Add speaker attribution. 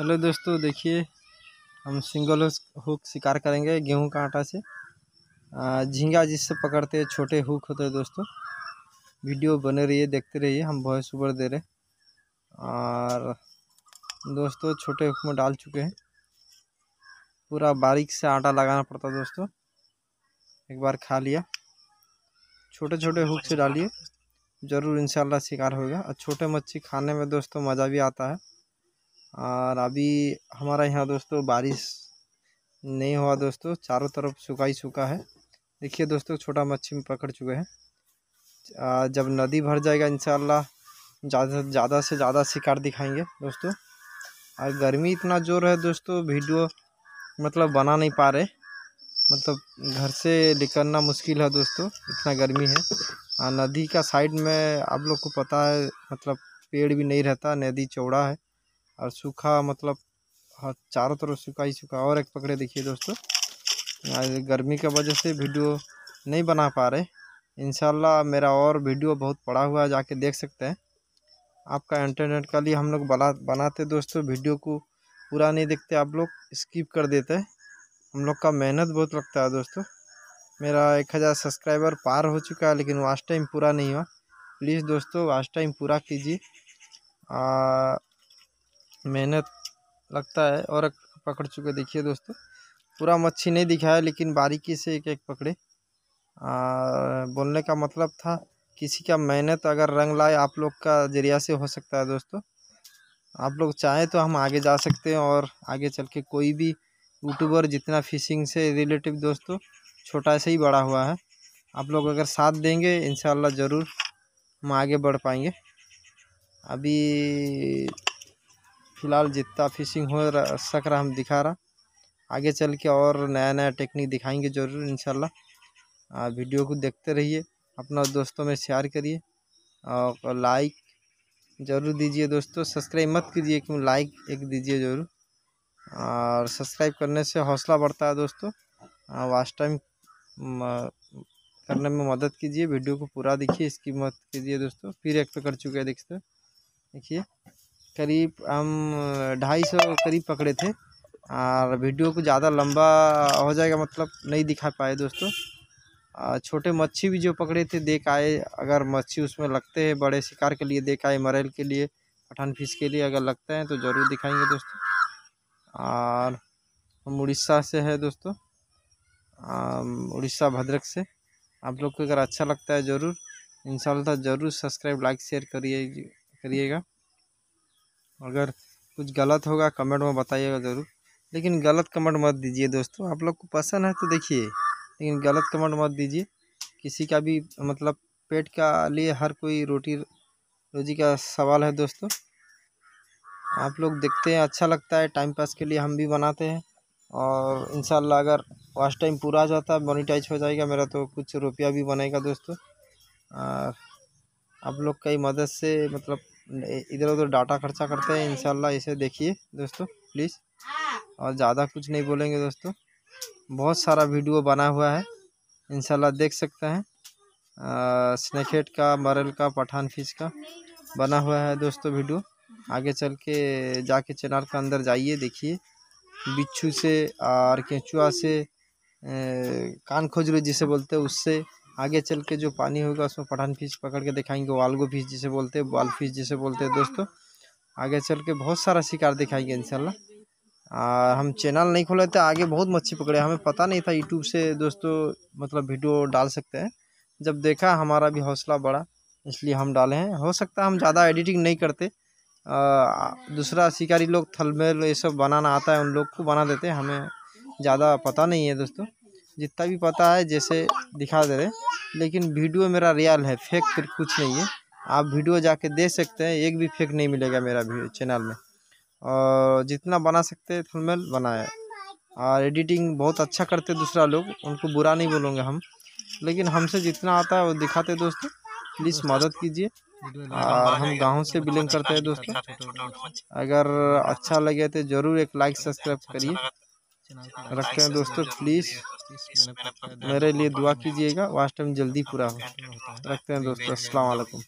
Speaker 1: Hello दोस्तों, देखिए, हम सिंगल हुक शिकार करेंगे गेहूँ का आटा से। झींगा जिससे पकड़ते हैं, छोटे हुक होते हैं दोस्तों। वीडियो बने रहिए, देखते रहिए, हम वॉइस ओवर दे रहे और दोस्तों, छोटे हुक में डाल चुके हैं। पूरा बारीक से आटा लगाना पड़ता दोस्तों। एक बार खा लिया। छोटे छोटे हुक से डालिए। ज़रूर, इंशाल्लाह शिकार होगा। और छोटे मच्छी खाने में दोस्तों, मज़ा भी आता है। और अभी हमारा यहाँ दोस्तों बारिश नहीं हुआ दोस्तों, चारों तरफ़ सूखा ही सूखा है। देखिए दोस्तों, छोटा मच्छी में पकड़ चुके हैं। जब नदी भर जाएगा, इंशाल्लाह ज़्यादा ज़्यादा से ज़्यादा शिकार दिखाएँगे दोस्तों। और गर्मी इतना ज़ोर है दोस्तों, वीडियो मतलब बना नहीं पा रहे। मतलब घर से निकलना मुश्किल है दोस्तों, इतना गर्मी है। नदी का साइड में आप लोग को पता है मतलब पेड़ भी नहीं रहता, नदी चौड़ा है। और सूखा मतलब हाँ चारों तरफ़ सूखा ही सूखा। और एक पकड़े देखिए दोस्तों गर्मी की वजह से वीडियो नहीं बना पा रहे। इंशाल्लाह मेरा और वीडियो बहुत पड़ा हुआ है जाके देख सकते हैं। आपका इंटरनेट का लिए हम लोग बना, बनाते दोस्तों, वीडियो को पूरा नहीं देखते आप लोग, स्किप कर देते हैं। हम लोग का मेहनत बहुत लगता है दोस्तों। मेरा एक हज़ार सब्सक्राइबर पार हो चुका है, लेकिन वास्ट टाइम पूरा नहीं हुआ। प्लीज़ दोस्तों वास्ट टाइम पूरा कीजिए। मेहनत लगता है और पकड़ चुके देखिए दोस्तों पूरा मच्छी नहीं दिखाया लेकिन बारीकी से एक एक पकड़े। आ, बोलने का मतलब था किसी का मेहनत अगर रंग लाए आप लोग का ज़रिया से हो सकता है दोस्तों। आप लोग चाहें तो हम आगे जा सकते हैं और आगे चल के कोई भी यूट्यूबर जितना फिशिंग से रिलेटिव दोस्तों छोटा से ही बड़ा हुआ है। आप लोग अगर साथ देंगे इन ज़रूर हम आगे बढ़ पाएँगे। अभी फ़िलहाल जितना फिशिंग हो सक रहा हम दिखा रहा। आगे चल के और नया नया टेक्निक दिखाएँगे ज़रूर, इंशाल्लाह। वीडियो को देखते रहिए, अपना दोस्तों में शेयर करिए। और लाइक ज़रूर दीजिए दोस्तों सब्सक्राइब मत कीजिए, क्यों लाइक एक दीजिए ज़रूर। और सब्सक्राइब करने से हौसला बढ़ता है दोस्तों। वास्ट टाइम करने में मदद कीजिए, वीडियो को पूरा देखिए इसकी मत कीजिए दोस्तों। फिर एक पे कर चुके हैं, देखते देखिए। करीब हम ढाई सौ करीब पकड़े थे। और वीडियो को ज़्यादा लंबा हो जाएगा मतलब नहीं दिखा पाए दोस्तों। छोटे मच्छी भी जो पकड़े थे, देख आए। अगर मच्छी उसमें लगते हैं, बड़े शिकार के लिए देख आए, मरेल के लिए, पठान फ़िश के लिए अगर लगते हैं तो ज़रूर दिखाएँगे दोस्तों। और हम उड़ीसा से है दोस्तों। उड़ीसा भद्रक से। आप लोग को अगर अच्छा लगता है, ज़रूर। इंशाल्लाह ज़रूर सब्सक्राइब, लाइक, शेयर करिए, करिएगा। अगर कुछ गलत होगा, कमेंट में बताइएगा ज़रूर। लेकिन गलत कमेंट मत दीजिए दोस्तों, आप लोग को पसंद है तो देखिए, लेकिन गलत कमेंट मत दीजिए। किसी का भी मतलब पेट का लिए हर कोई रोटी, रोजी का सवाल है दोस्तों। आप लोग देखते हैं अच्छा लगता है, टाइम पास के लिए हम भी बनाते हैं। और इंशाल्लाह अगर वाच टाइम पूरा आ जाता है मोनिटाइज हो जाएगा मेरा तो कुछ रुपया भी बनेगा दोस्तों। आप लोग कई मदद से मतलब इधर उधर डाटा खर्चा करते हैं, इंशाल्लाह इसे देखिए दोस्तों प्लीज़ और ज़्यादा कुछ नहीं बोलेंगे दोस्तों। बहुत सारा वीडियो बना हुआ है इनशाला देख सकते हैं। स्नैकेट का मरल का पठान फ़िश का बना हुआ है दोस्तों वीडियो आगे चल के, जाके चैनल के अंदर जाइए, देखिए। बिच्छू से और केंचुआ से कान खोजरू जिसे बोलते हैं, उससे आगे चल के जो पानी होगा उसमें पठान फ़िश पकड़ के दिखाएँगे, वालगो फ़िश जिसे बोलते हैं बाल फ़िश जिसे बोलते हैं दोस्तों। आगे चल के बहुत सारा शिकार दिखाएँगे इंशाल्लाह। और हम चैनल नहीं खोले थे, आगे बहुत मच्छी पकड़े। हमें पता नहीं था यूट्यूब से दोस्तों मतलब वीडियो डाल सकते हैं। जब देखा हमारा भी हौसला बढ़ा, इसलिए हम डाले हैं। हो सकता है हम ज़्यादा एडिटिंग नहीं करते। दूसरा शिकारी लोग थलमेल ये सब बनाना आता है, उन लोग को बना देते हैं। हमें ज़्यादा पता नहीं है दोस्तों। जितना भी पता है, जैसे दिखा दे रहे लेकिन वीडियो मेरा रियल है फेक फिर कुछ नहीं है। आप वीडियो जाके दे सकते हैं, एक भी फेक नहीं मिलेगा मेरा चैनल में। और जितना बना सकते हैं थलमेल बनाए और एडिटिंग बहुत अच्छा करते दूसरा लोग, उनको बुरा नहीं बोलेंगे हम। लेकिन हमसे जितना आता है, वो दिखाते दोस्तों। प्लीज़ मदद कीजिए। और हम गाँव से बिलोंग करते हैं दोस्तों। अगर अच्छा लगे तो ज़रूर एक लाइक सब्सक्राइब करिए। रखते हैं दोस्तों प्लीज़ मेरे लिए दुआ कीजिएगा। वास्ट टाइम जल्दी पूरा हो। रखते हैं दोस्तों अस्सलाम वालेकुम।